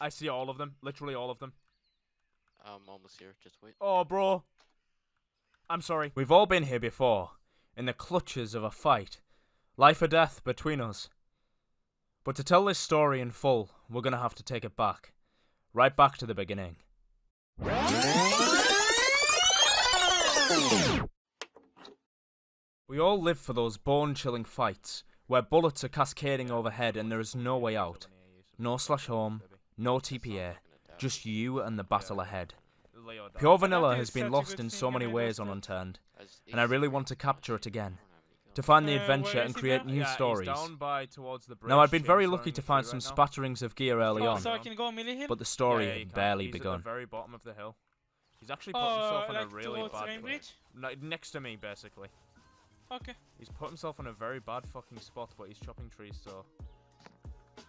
I see all of them. Literally all of them. I'm almost here. Just wait. Oh, bro. I'm sorry. We've all been here before, in the clutches of a fight, life or death between us. But to tell this story in full, we're gonna have to take it back. Right back to the beginning. We all live for those bone chilling fights where bullets are cascading overhead and there is no way out. No slash home, no TPA, just you and the battle ahead. Pure Vanilla has been lost in so many ways on Unturned, and I really want to capture it again. To find the Uh, adventure and create new stories. by towards the Now, I've been very lucky to find some spatterings of gear early Oh, on, so I can go Millie Hill? but the story had barely begun. the very bottom of the hill. He's actually put Oh, himself uh, a really eh? uh, eh? bad? No, next to me, basically. Okay. He's put himself in a very bad fucking spot, but he's chopping trees, so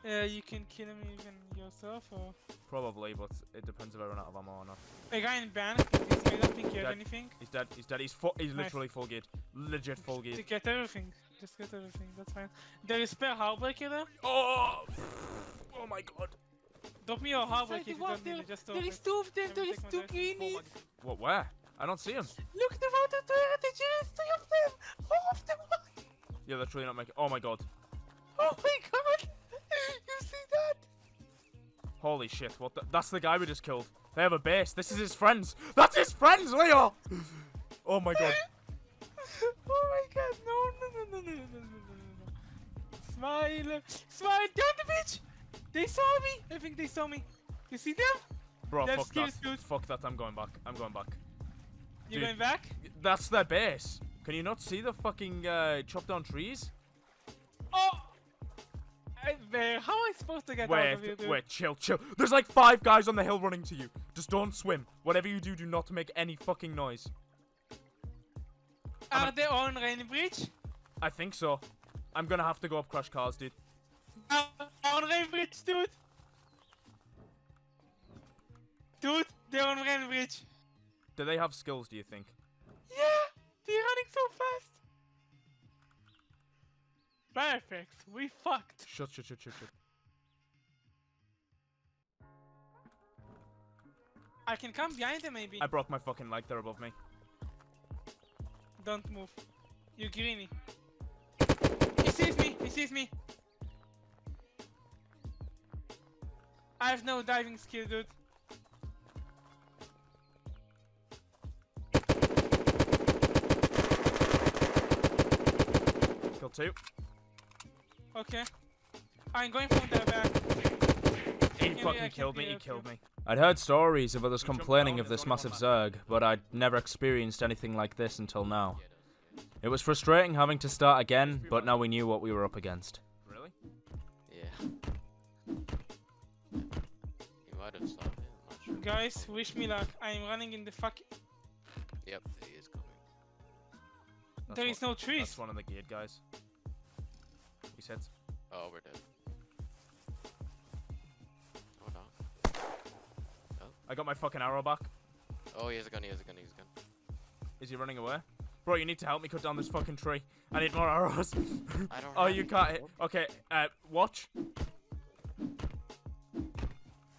Uh, you can kill him even yourself, or probably. But it depends if I run out of ammo or not. a guy in ban. I don't think you have anything. He's dead. He's dead. He's full. He's Nice. literally full geared. Legit full To geared. get everything. Just get everything. That's fine. There is spare heartbreaker there. Oh! Oh my god. Drop me your heartbreaker if you don't need it. Just drop There it. is two of them. Let There me is take my two greenies. What? Where? I don't see him. Look the water toilet. There is three of them. Four of them. Yeah, they're truly not making. Oh my god. Oh my god. Holy shit. What? The... That's the guy we just killed. They have a base. This is his friends. That's his friends, Leo. Oh my god. oh my god, no, no, no, no, no, no, no, no, no, no. Smile, smile, down the bitch! They saw me! I think they saw me. You see them? Bro, That's fuck that. dude. Fuck that. I'm going back. I'm going back. You going back? That's their base. Can you not see the fucking uh, chopped down trees? Oh! Where, how am I supposed to get out of here, Wait, wait, chill, chill. There's like five guys on the hill running to you. Just don't swim. Whatever you do, do not make any fucking noise. Are they on Rain Bridge? I think so. I'm gonna have to go up crash cars, dude. Uh, on Rain Bridge, dude! Dude, they're on Rain Bridge. Do they have skills, do you think? Yeah! They're running so fast! Perfect, we fucked. Shut, shut, shut, shut, shut. I can come behind him, maybe. I broke my fucking leg. They're above me. Don't move. You greeny. He sees me. He sees me. I have no diving skill, dude. Kill two. Okay. I'm going from the back. He Yeah, fucking yeah, killed me. yeah, He killed me. I'd heard stories of others complaining of this massive Zerg, but I'd never experienced anything like this until now. It was frustrating having to start again, but now we knew what we were up against. Really? Yeah. You might have saw me. I'm not sure. Guys, wish me luck. I'm running in the fuck. Yep, he is coming. That's There one- is no trees. That's one of the geared guys. He said. Oh, we're dead. Hold on. I got my fucking arrow back. Oh, he has a gun. He has a gun. He has a gun. Is he running away? Bro, you need to help me cut down this fucking tree. I need more arrows. I don't oh, have you any. can't hit. Okay, uh, watch.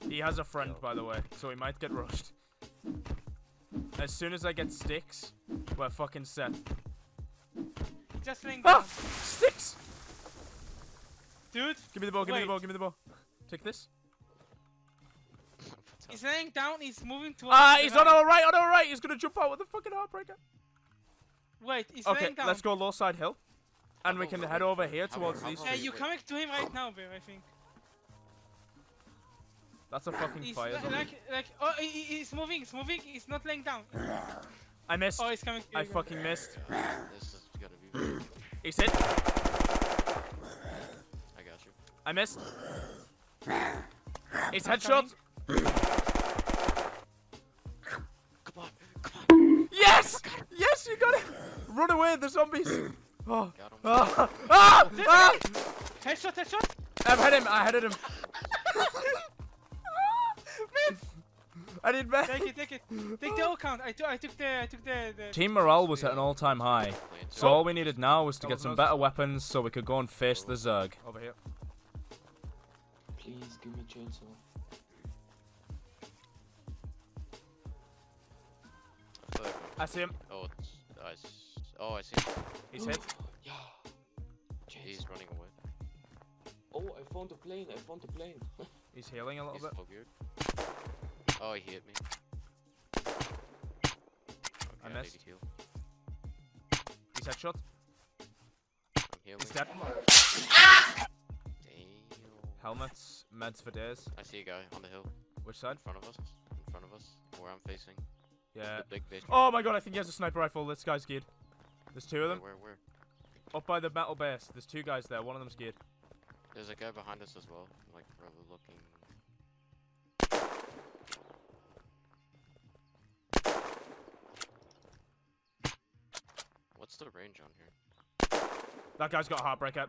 He has a friend, by the way, so he might get rushed. As soon as I get sticks, we're fucking set. Just laying down. Ah! Sticks! Dude, Give me the ball, give me the ball, give me the ball. Take this. He's laying down. He's moving towards. Ah, the he's on right. our right, on our right. He's gonna jump out with a fucking heartbreaker. Wait, he's Okay, laying down. let's go low side hill. And we I'll can head wait over here I'll towards go- these go Uh, you for- coming to him right now, Bear, I think. That's a fucking He's fire li- like, like, oh, he, he- he's moving, he's moving, he's not laying down. I missed. Oh, he's coming I again. fucking missed. This is gonna be. He's hit. I got you. I missed. He's I'm headshot. Come on. Come on. Yes! Yes, you got it! Run away, the zombies! Oh. Got him. Ah! Ah! ah! Headshot, headshot! I've hit him, I hit him. I did bad. Take it, take it. Take the all count. I, took, I took the, I took the, the Team morale was at an all-time high, so all we needed now was to get some better weapons so we could go and face the Zerg. Over here. Please give me chainsaw. I see him. Oh, nice. Oh, I see him. He's hit. Yeah. Chainsaw. He's running away. Oh, I found a plane. I found a plane. He's healing a little He's bit. Oh, he hit me. Okay, I missed. I heal. He's headshot. I'm healing. He's dead. Helmets, meds for days. I see a guy on the hill Which side? in front of us. In front of us, where I'm facing. Yeah. The big. Oh my god, I think he has a sniper rifle. This guy's geared. There's two of them. Where, where? Up by the metal base. There's two guys there. One of them's geared. There's a guy behind us as well. Like, probably looking. What's the range on here? That guy's got a heartbreaker.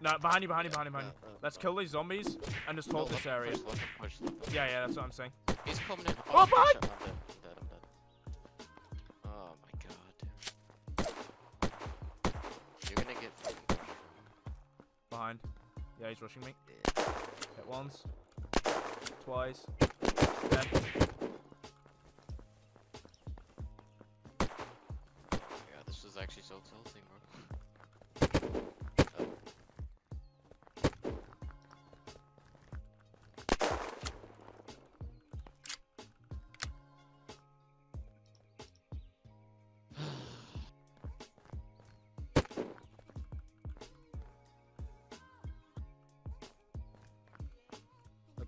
no, behind you, behind you, behind you, behind you. Let's kill these zombies and just no, hold let this area. Push, push, push. Yeah, yeah, that's what I'm saying. He's coming in. Oh, shit, behind! I'm dead. I'm dead. I'm dead. Oh my god. You're gonna get fucking. Behind. Yeah, he's rushing me. Hit once. Twice. Dead. Yeah, this is actually so tilting, bro.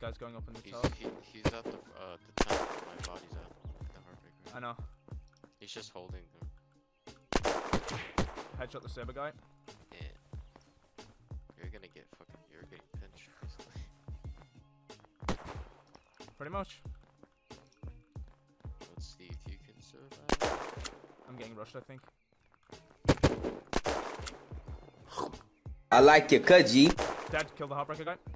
Guy's going up in the He's, tower. he, he's at the, uh, the tent where my body's at. The heartbreaker. I know. He's just holding them. Headshot the saber guy. Yeah. You're gonna get fucking, you're getting pinched, basically. Pretty much. Let's see if you can survive. I'm getting rushed, I think. I like your cut, G. Dead. Kill the heartbreaker guy.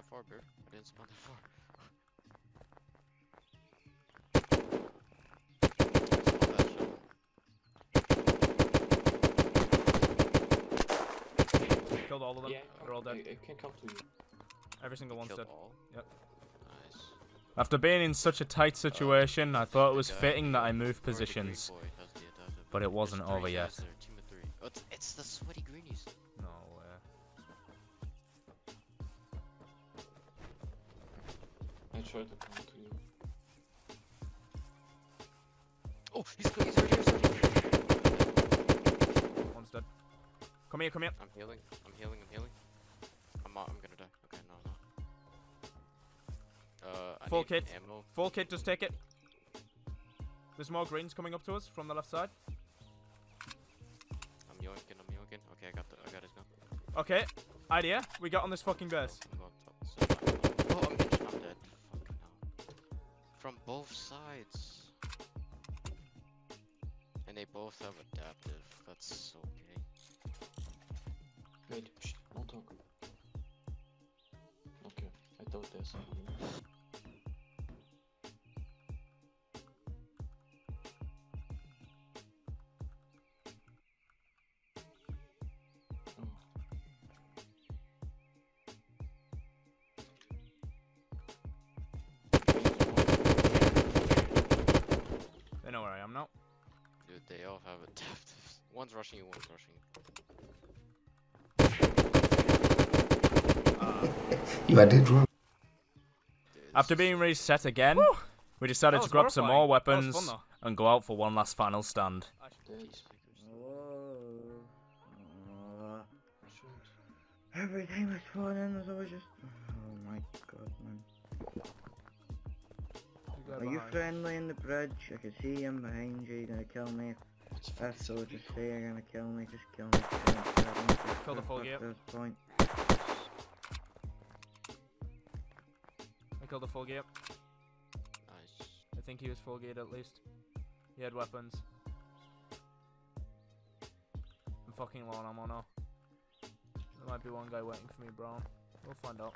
That far, bro. I didn't spawn that far. Spawn that shot. Killed all of them. yeah, They're all I, dead. I can come to you. Every single one's Killed dead. all? Yep. Nice. After being in such a tight oh, situation, I thought it was guy- fitting that I move or the green positions. boy has the adaptive. but it wasn't over yet. guys there, Team of three. Oh, it's, it's the sweaty I try to come to you. Oh, he's, he's already here, he's already here. One's dead. Come here, come here. I'm healing. I'm healing. I'm healing. I'm uh, I'm gonna die. Okay, no, no. Uh, I Full kit. ammo. Full kit, just take it. There's more greens coming up to us from the left side. I'm yoinking. I'm yoinking. Okay, I got the. I got his gun. Okay, idea. We got on this fucking base. From both sides. And they both have adaptive. That's so gay. Wait, shh, don't talk. Okay, I thought there's something. Dude, they all have a adaptives. One's rushing you. One's rushing you. You I did wrong. After being reset again, we decided to was grab some more horrifying. That was weapons fun, and go out for one last final stand. There's shoot. Everything was fun and I was just. Oh my god, man. Are you friendly in the bridge? I can see him behind you. You're gonna kill me. What's If fucking so, just speaker? you're gonna kill me. Just kill me. Just kill me. I don't give Kill the a full fuck gear. point. I killed the full gear. Nice. I think he was full geared at least. He had weapons. I'm fucking low on ammo now. There might be one guy waiting for me, bro. We'll find out.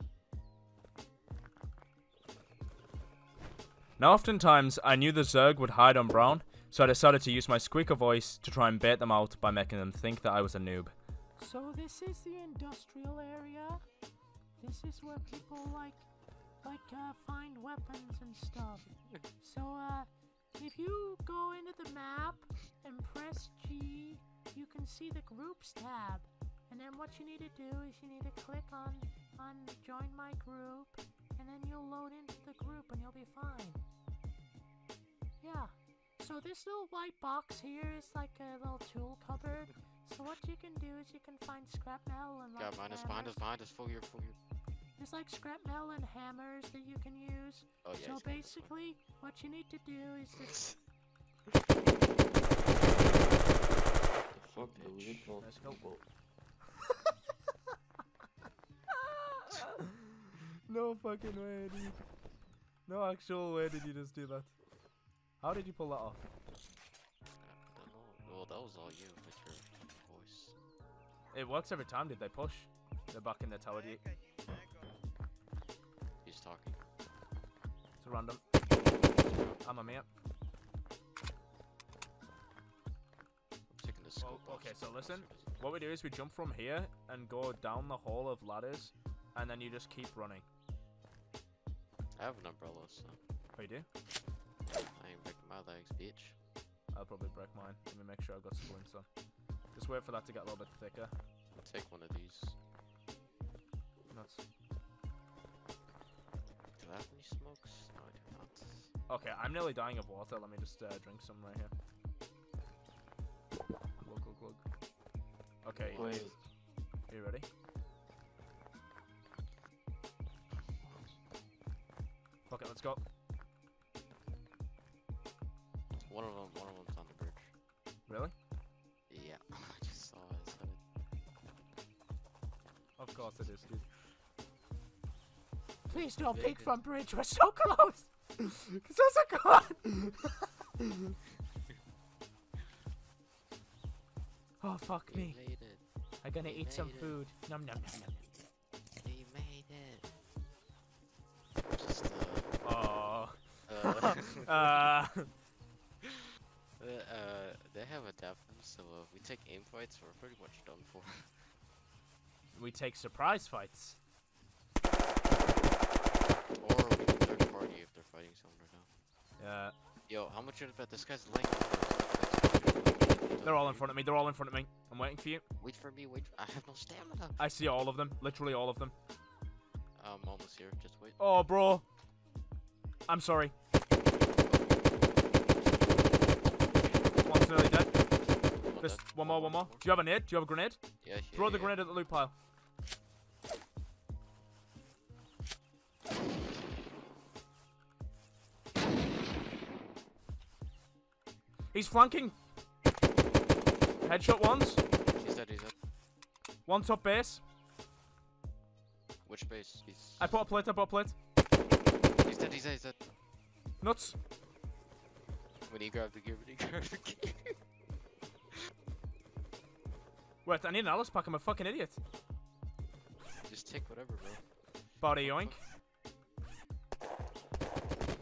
Now, oftentimes, I knew the Zerg would hide on Brown, so I decided to use my squeaker voice to try and bait them out by making them think that I was a noob. So this is the industrial area. This is where people like like uh, find weapons and stuff. So uh, if you go into the map and press G, you can see the groups tab. And then what you need to do is you need to click on on join my group, and then you'll load into the group and you'll be fine. Yeah. So this little white box here is like a little tool cupboard. So what you can do is you can find scrap metal and like God, behind us, behind us, hammers. behind us, full gear, full gear. There's like scrap metal and hammers that you can use. Oh yeah. so he's coming this way. basically, what you need to do is just The fuck, the Bitch. weird ball. Let's go. ball. No fucking way, dude. No actual way did you just do that. How did you pull that off? I don't know. Well, that was all you with your voice. It works every time. Did they push? They're back in the tower. Do you- He's talking. It's a random. I'm a mate. I'm taking the scope Oh, okay, so so listen. What we do is we jump from here and go down the hall of ladders, and then you just keep running. I have an umbrella, so Oh, you do? I ain't breaking my legs, bitch. I'll probably break mine. Let me make sure I've got splints on. Just wait for that to get a little bit thicker. I'll take one of these. Nuts. Do I have any smokes? No, I do not. Okay, I'm nearly dying of water. Let me just uh, drink some right here. Glug, glug, glug. Okay, Wait, are you ready? Fuck it, let's go. One of them, one of them's on the bridge. Really? Yeah, I just saw his head. Of course it is, dude. please don't They peek from bridge. We're so close. so so close. oh fuck He me. I'm gonna He eat some it. food. Num num num num. uh, uh, uh, they have adapters, so uh, if we take aim fights, we're pretty much done for. we take surprise fights. or we can third party if they're fighting someone right now. Yeah. Yo, how much you bet this guy's link? They're all in front of me. They're all in front of me. I'm waiting for you. Wait for me, wait. I have no stamina. I see all of them. Literally all of them. I'm almost here, just wait. Oh, bro. I'm sorry. Nearly dead. One dead. one more, one more. Do you have a nade? Do you have a grenade? Yeah, yeah, Throw the yeah. grenade at the loot pile. He's flanking. Headshot once. He's dead, he's dead. One top base. Which base? He's, I put a plate, I put a plate. he's dead, he's dead, he's dead. Nuts. When he grabbed the gear, when he grabbed the gear. Wait, I need an Alice pack. I'm a fucking idiot. Just take whatever, bro. Body yoink.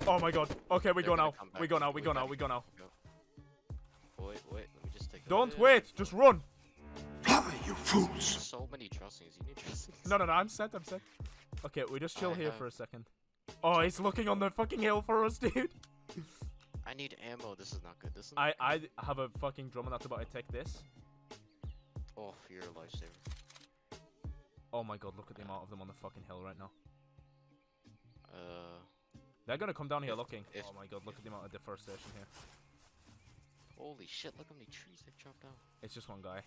Oh my god. Okay, we They're go now. We go now. We We go now. We go now. Wait, wait, let me just take Don't look. wait. Just run. There's so many trustings, you need trustings. No, no, no. I'm set. I'm set. Okay, we just chill I here have- for a second. Oh, he's looking on the fucking hill for us, dude. I need ammo, this is not good. This is I I have a fucking drum and that's about to take this. Oh, you're a lifesaver. Oh my god, look at the amount of them on the fucking hill right now. Uh, They're gonna come down here If- looking. if- oh my god, look at the amount of deforestation here. holy shit, look how many trees they've chopped down. It's just one guy.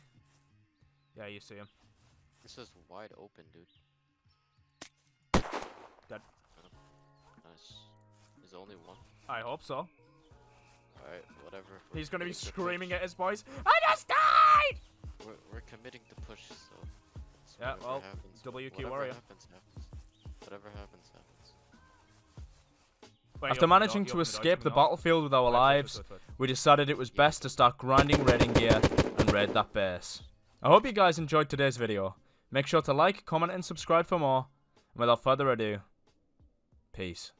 Yeah, you see him. This is wide open, dude. Dead. Oh, nice. Is there only one? I hope so. Alright, whatever. we're He's gonna be screaming push. at his boys. I just died! We're, we're committing to push, so. so Yeah, well, happens, WQ whatever warrior. happens, happens. Whatever happens, happens. Wait, After you open the managing door- to you open the escape the open door. uh, battlefield with our lives, wait, wait. We decided it was best to start grinding raiding gear and raid that base. I hope you guys enjoyed today's video. Make sure to like, comment, and subscribe for more. And without further ado, peace.